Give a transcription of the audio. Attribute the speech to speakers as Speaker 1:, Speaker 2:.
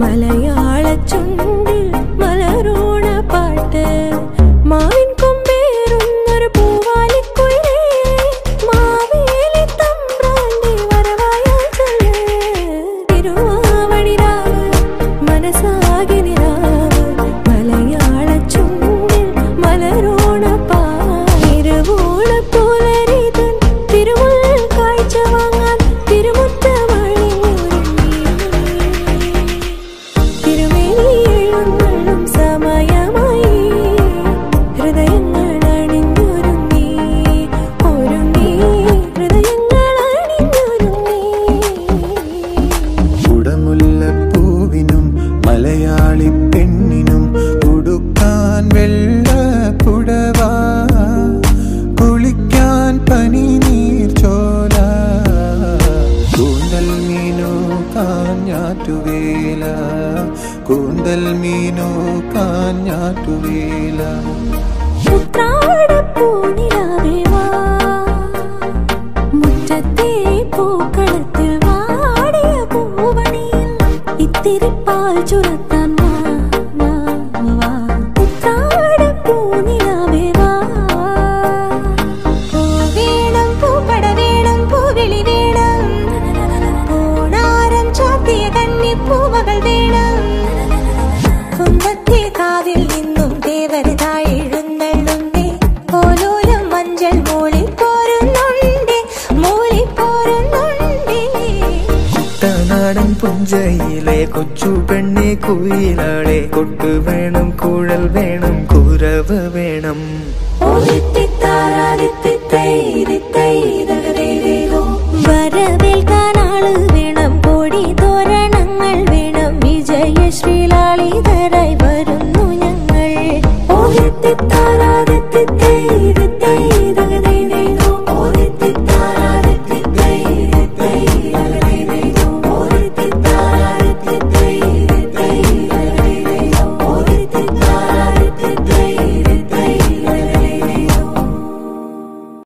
Speaker 1: മലയാള മലയാളി
Speaker 2: പെണ്ണിനും കൊടുക്കാൻ വെള്ള പുടവ. കുളിക്കാൻ പനി നീർ ചോല. കൂന്തൽ മീനോ കാഞ്ഞാറ്റുവേല കൂന്തൽ മീനോ കാഞ്ഞാറ്റുവേല
Speaker 1: ഉത്രാടപ്പൂനിലാവേ വാ. മുറ്റത്തെ പൂക്കളത്തിൽ വാടിയ പൂവണിയിൽ ഇത്തിരി പാൽ ചുരത്താൻ ചാത്തിയ കന്നിപ്പൂവകൾ വേണം. കുന്നത്തെ കാവിൽ നിന്നും ദേവരതായി എഴുന്നള്ളുന്നേ. ഓലോലം മഞ്ചൾ മൂളി പോരുന്നുണ്ട് മൂളി പോരുന്നുണ്ട്
Speaker 3: കുട്ടനാടൻ പുഞ്ചയിലെ കൊച്ചു പെണ്ണെ കുയിലാളെ കൊട്ടു വേണം കുഴൽ വേണം കുരവ് വേണം.
Speaker 1: ഓ തിത്താരാ തിത്തൈ തിത്തൈ